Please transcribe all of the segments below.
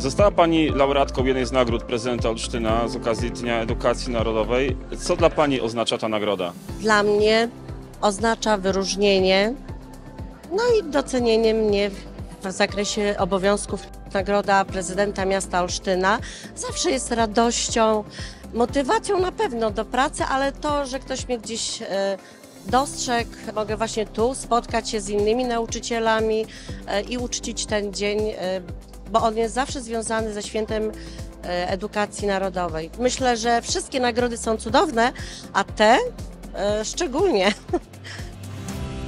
Została Pani laureatką jednej z nagród prezydenta Olsztyna z okazji Dnia Edukacji Narodowej. Co dla Pani oznacza ta nagroda? Dla mnie oznacza wyróżnienie, no i docenienie mnie w- zakresie obowiązków. Nagroda prezydenta miasta Olsztyna zawsze jest radością, motywacją na pewno do pracy, ale to, że ktoś mnie gdzieś e, dostrzegł, mogę właśnie tu spotkać się z innymi nauczycielami e, i uczcić ten dzień, e, bo on jest zawsze związany ze świętem e, edukacji narodowej. Myślę, że wszystkie nagrody są cudowne, a te e, szczególnie.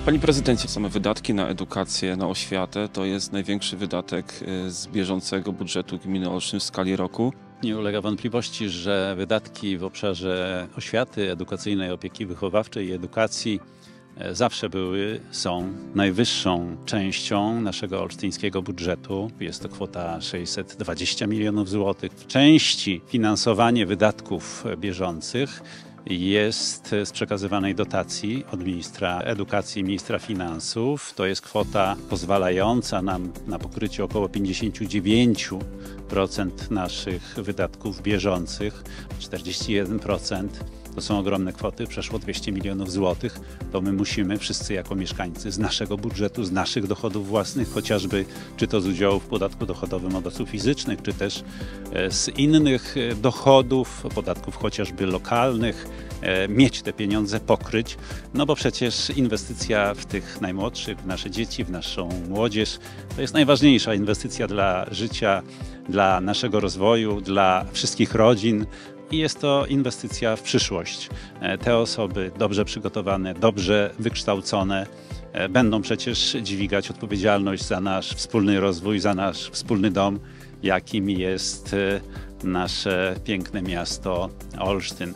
Panie prezydencie, same wydatki na edukację, na oświatę to jest największy wydatek y, z bieżącego budżetu gminy Olsztyn w skali roku. Nie ulega wątpliwości, że wydatki w obszarze oświaty edukacyjnej, opieki wychowawczej i edukacji e, zawsze były, są najwyższą częścią naszego olsztyńskiego budżetu. Jest to kwota 620 milionów złotych. W części finansowanie wydatków bieżących jest z przekazywanej dotacji od ministra edukacji i ministra finansów. To jest kwota pozwalająca nam na pokrycie około 59% naszych wydatków bieżących, 41%. To są ogromne kwoty, przeszło 200 milionów złotych. To my musimy wszyscy jako mieszkańcy z naszego budżetu, z naszych dochodów własnych, chociażby czy to z udziału w podatku dochodowym od osób fizycznych, czy też e, z innych e, dochodów, podatków chociażby lokalnych, e, mieć te pieniądze, pokryć. No bo przecież inwestycja w tych najmłodszych, w nasze dzieci, w naszą młodzież, to jest najważniejsza inwestycja dla życia, dla naszego rozwoju, dla wszystkich rodzin i jest to inwestycja w przyszłość. E, Te osoby dobrze przygotowane, dobrze wykształcone e, będą przecież dźwigać odpowiedzialność za nasz wspólny rozwój, za nasz wspólny dom, jakim jest e, nasze piękne miasto Olsztyn.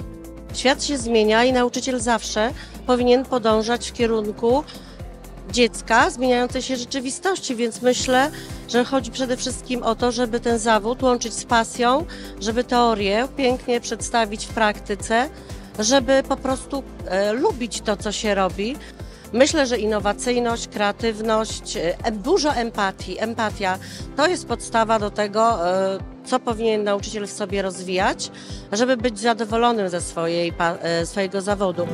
Świat się zmienia i nauczyciel zawsze powinien podążać w kierunku dziecka, zmieniającej się rzeczywistości, więc myślę, że chodzi przede wszystkim o to, żeby ten zawód łączyć z pasją, żeby teorię pięknie przedstawić w praktyce, żeby po prostu e, lubić to, co się robi. Myślę, że innowacyjność, kreatywność, e, dużo empatii, empatia to jest podstawa do tego, e, co powinien nauczyciel w sobie rozwijać, żeby być zadowolonym ze swojej, e, swojego zawodu.